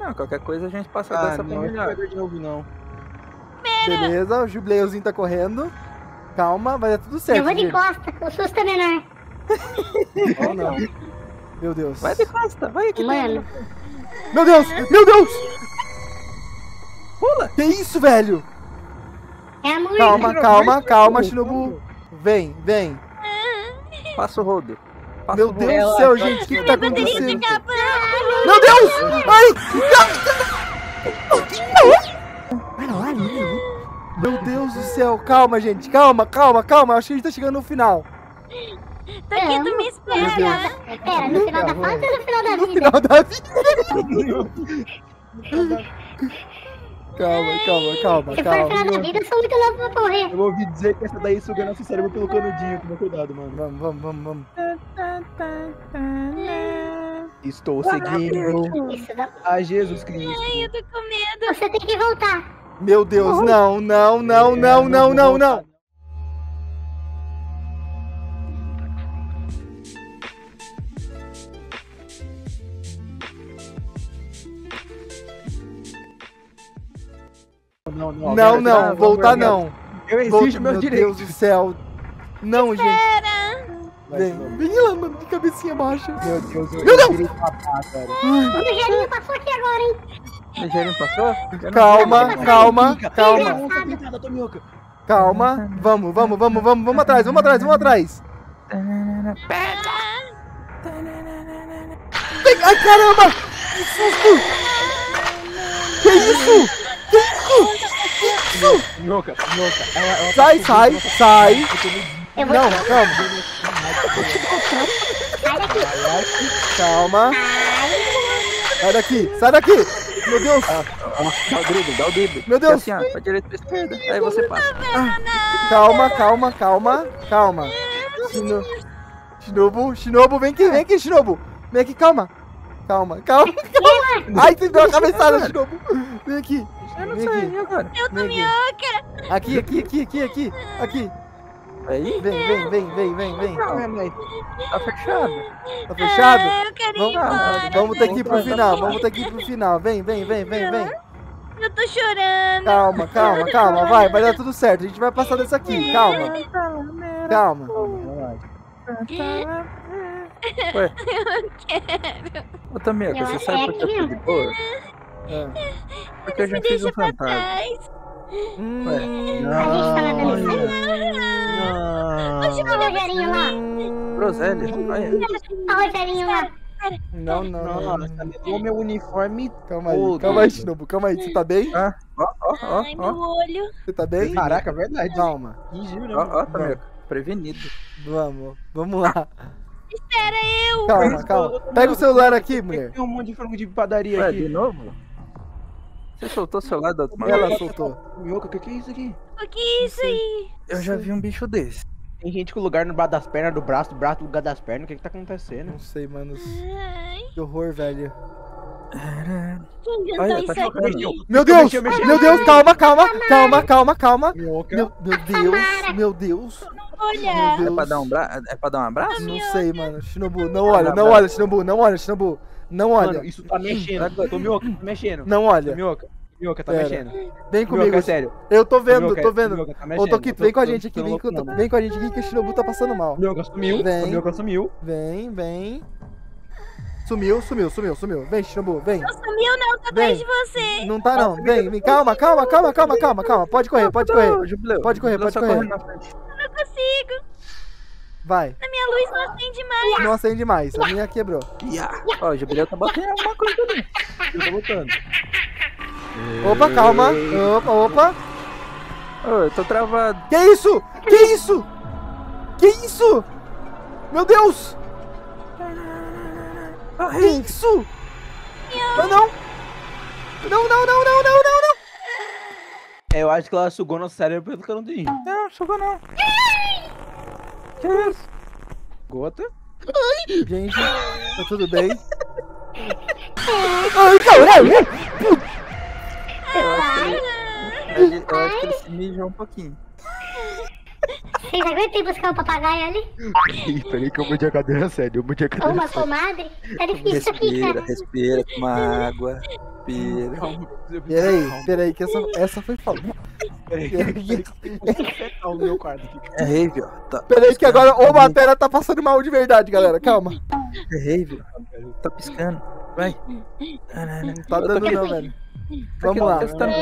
Não, qualquer coisa a gente passa Ah, dessa não, melhor. jogador de novo não. Beleza, o jubileuzinho tá correndo. Calma, vai dar tudo certo. Eu vou de gente. costa, o susto é menor. Oh, não. Meu Deus. Vai de costa, vai aqui. Mano, Meu Deus! Meu Deus! Pula! Que isso, velho? é a mulher. Calma, calma, calma, Shinobu. Vem, vem. Passa o rodo. Passa Meu o rodo. Deus do céu, gente, o que, que tá acontecendo? Meu Deus! Ai! Meu Deus do céu, calma, gente, calma, calma, calma. Acho que a gente tá chegando no final. Tô aqui, tu me Meu espera. Deus. Pera, no final da fase ou no final da No vida? final da vida. Calma, calma, calma, Se for no final calma. da vida, eu sou muito novo pra morrer. Eu ouvi dizer que essa daí suga nosso cérebro pelo canudinho. Toma cuidado, mano. Vamos, vamos, vamos, vamos. Estou seguindo a Jesus Cristo. Ai, eu tô com medo. Você tem que voltar. Meu Deus, não, não, não, não, não, não, não. Não, não, Não, Alberto, não, voltar não. Eu exijo meus meu direitos. Deus do céu. Não, gente. Vem, não. vem lá, mano, de cabecinha baixa. Meu Deus, eu Meu papá, cara. O Ligeirinho passou aqui agora, hein? Ligeirinho passou? Já não- Calma, calma, calma, Tomioka. calma. Vamos, vamos, vamos, vamos, vamos atrás, vamos atrás, vamos atrás. Vem, ai, caramba! Que susto! Que isso? Que isso? Tomioka. Ela, ela Sai, tá sai, subindo, sai. Eu vou... Não, calma, Sai daqui. calma. Sai daqui, sai daqui. Meu Deus, Dá o drible, dá o drible. Meu Deus. Assim, ó, pra direita pra esquerda. Aí você passa. calma, calma, calma, calma. Shino... Shinobu, Shinobu, vem aqui, vem aqui, Shinobu. Vem aqui, calma. Calma, calma, calma. Ai, você deu uma cabeçada, Shinobu. Vem aqui. Eu não sei, aqui. e agora? Eu tô minhoca. Aqui, aqui, aqui, aqui, aqui, aqui. Aí, Vem, vem, vem, vem, vem, vem. Tá fechado. Tá fechado? Ah, eu quero ir Vamos, embora. vamos ter que ir pro final, vamos ter que ir pro final. Vem, vem, vem, vem, vem. Eu tô chorando. Calma, calma, calma, vai, vai dar tudo certo. A gente vai passar dessa aqui, calma, calma. Ué, Eu quero. ô você sabe que por que eu tô aqui, de boa? É. Porque eu já fiz um fantasma. Hum, A gente tá na adolescência. Olha o Rogerinho lá. Groselha, olha. Olha o Rogerinho lá. Não, não, não. Nossa, levou meu uniforme Calma aí, calma aí, Shinobu, calma aí. Você tá bem? Ah, ó, ó, ó, Ai, meu olho. Você tá bem? Caraca, verdade. Calma, né? ó, ó, Tameka, prevenido. vamos, vamos lá. Espera eu. Calma, calma. Pega o celular aqui, mulher. Tem um monte de frango de padaria Ué, de aqui. novo? Você soltou o celular da última Ela soltou. Tomioka, o que é isso aqui? O que é isso aí? Eu já vi um bicho desse. Tem gente com lugar no bar das pernas, do braço, do braço no lugar das pernas. O que que tá acontecendo? Não sei, mano. Ai, Que horror, velho. quem inventou Olha, tá isso aqui? Meu Deus! mexeu, mexeu. Meu Deus, calma, calma, calma, calma, calma. Meu, meu Deus, meu Deus. Olha. Meu É Deus. pra dar um, bra... é pra dar um abraço? Não sei, mano. Shinobu, não olha, não olha, Shinobu, não olha, Shinobu. Não Mano, olha, isso tá mexendo. Tá mexendo. não olha. Tomioka, Tomioka, tá Pera. mexendo. Vem comigo. é sério. Eu tô vendo, Tomioka, tô vendo. Tomioka, tá Ô, mexendo. Tokito, Eu tô- vem com a gente aqui, vem com, vem com a gente aqui que o Shinobu tá passando mal. Tomioka sumiu. Vem. Tomioka sumiu. Vem, vem. Sumiu, sumiu, sumiu, sumiu. Vem, Shinobu, vem. Não sumiu não, tô Vem. atrás de você. Não tá não, vem, vem. Calma, calma, calma, calma, calma, calma. Pode correr, pode correr. Ô, Pode correr, pode correr. frente. Não consigo. Vai. A minha luz não acende mais. Não acende mais, a minha quebrou. Ó, o Jubileu tá batendo alguma coisa ali. Eu tô lutando. Opa, calma. Opa, opa. Ô, eu tô travado. Que isso? Que isso? Que isso? Meu Deus! Que isso? Não, não! Não, não, não, não, não, não, não! É, eu acho que ela sugou nosso cérebro pelo canudinho. Não, chegou não. Que isso? Gota. Gente, tá tudo bem? Ai, caralho! Ele- eu acho que ele se mijou um pouquinho. Vocês aguentam ir buscar o papagaio ali? Peraí que eu mudei a cadeira sério, eu mudei a Ou uma comadre? Tá difícil isso aqui, Respira, cara. respira, toma água. Respira. Peraí, peraí, que essa, essa foi foda. Peraí. Tá no meu quarto aqui. É rave, ó. Tá, Peraí, que agora o Matéria tá passando mal de verdade, galera. Calma. é rave, ó. Tá piscando. Vai. Não tá dando não, velho. Vamos lá.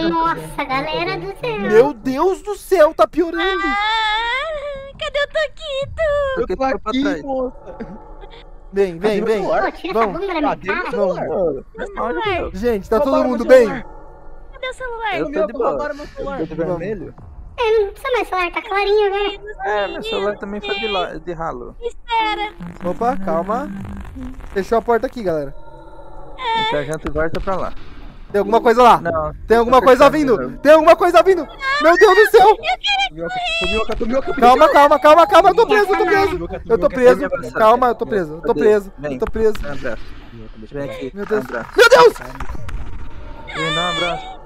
Nossa, galera do céu. Meu Deus do céu, tá piorando. Ah, cadê o Toquito? Eu tô aqui, moça. Vem, vem, vem. Vamos. olha, Gente, tá todo mundo bem? Cadê o celular? Eu Meu, tô de boa. roubaram meu celular. Eu tô de vermelho? É, não precisa mais celular, tá clarinho agora. É, meu celular também foi de, de ralo. Espera. Opa, calma. Fechou a porta aqui, galera. Então a gente volta pra lá. Tem alguma coisa lá. Não. Tem alguma coisa vindo. né? Tem alguma coisa vindo. Meu Deus do céu. Calma, calma, calma, calma. Eu tô preso, eu tô preso. Eu tô preso. Calma, eu tô preso. Eu tô preso. Eu tô preso. Vem aqui. Meu Deus. Meu Deus! Vem, dá um abraço.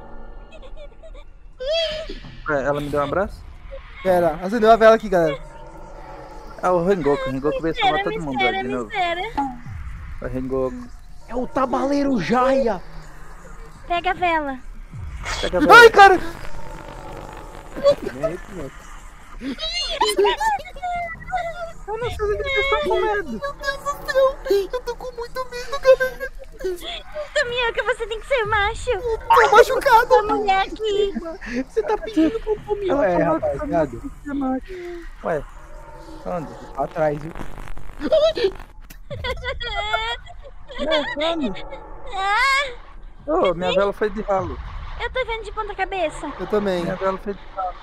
É, Ela me deu um abraço? Pera, acendeu a vela aqui, galera. Ah, o Rengoku. O Rengoku veio salvar todo me mundo lá de me novo. O Rengoku. É o Tabaleiro Jaya. Pega a vela. Pega a Ai, vela. cara! Eu não sei o que vocês estão com medo. Meu Deus do céu! Eu tô com muito medo, galera. Tomioca, você tem que ser macho. Tô machucado. A mulher aqui. Você tá pedindo pro Tomioca. É, rapaziada. Ué, onde? Atrás, viu? Ah, Ô, minha vela foi de ralo. eu tô vendo de ponta cabeça. Eu também. Minha vela foi de ralo.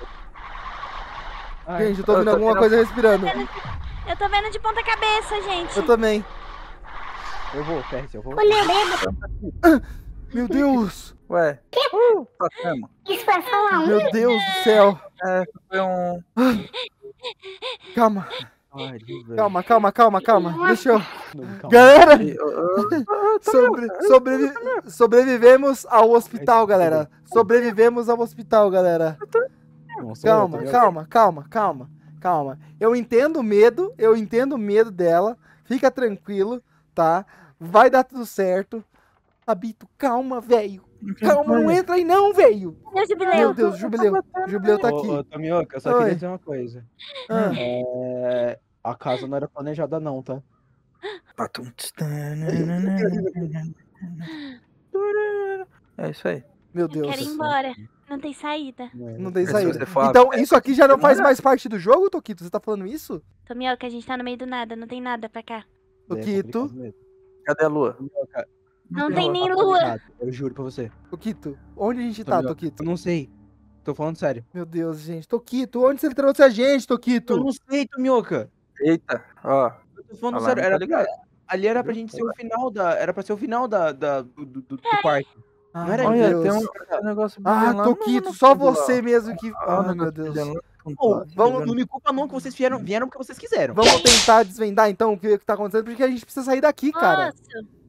Gente, eu tô Eu ouvindo tô alguma coisa respirando. Eu tô vendo de ponta cabeça, gente. Eu também. Eu vou, Pérez, eu vou. O meu dedo. Meu Deus. Ué. Uh, passamos. Isso só um. Meu Deus do céu. É, foi um. Calma, Pariu, calma, calma, calma, calma. Deixa eu. Calma. Galera, sobre- sobrevi- sobrevivemos ao hospital, galera. Sobrevivemos ao hospital, galera. Calma, calma, calma, calma, calma. Eu entendo o medo, eu entendo o medo dela. Fica tranquilo, tá? Vai dar tudo certo. Abito, calma, velho. Calma, não entra aí não, velho. Meu jubileu. Meu Deus, Jubileu. Jubileu tá Ô, aqui. ô, Tomioca, eu só Oi. queria dizer uma coisa. Ah, É, a casa não era planejada não, tá? É isso aí. meu Eu Deus. quero ir embora. Não tem saída. Não tem saída. Então, isso aqui já não faz mais parte do jogo, Toquito? Você tá falando isso? Tomioca, a gente tá no meio do nada. Não tem nada pra cá. Toquito, Cadê a lua? Tomioca, Não tem nem tá lua. planejado, Eu juro pra você. Toquito. Onde a gente tá, Tomioca, Toquito? Eu não sei. Tô falando sério. Meu Deus, gente. Toquito, onde você trouxe a gente, Eu Toquito? não sei, Tomioca. Eita, ó. Eu tô falando lá, sério. Era tá ali era pra gente ser o final da. Era pra ser o final da, da- do, do, parque. Ah, Não era meu Olha, Deus. tem um, um negócio Ah, brilhando lá Toquito, só você mesmo que. Ah, Ah, meu Deus. lá. vamos, não me culpa não que vocês vieram, vieram porque vocês quiseram. Vamos tentar desvendar então o que que tá acontecendo, porque a gente precisa sair daqui, cara.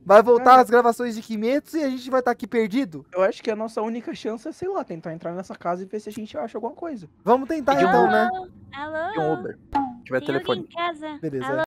Vai voltar Cara. as gravações de Kimetsu e a gente vai estar aqui perdido. Eu acho que a nossa única chance é, sei lá, tentar entrar nessa casa e ver se a gente acha alguma coisa. Vamos tentar Pediu então, um- né? Alô? Tem um Uber. Tiver Tem telefone. em casa? Beleza. Alô?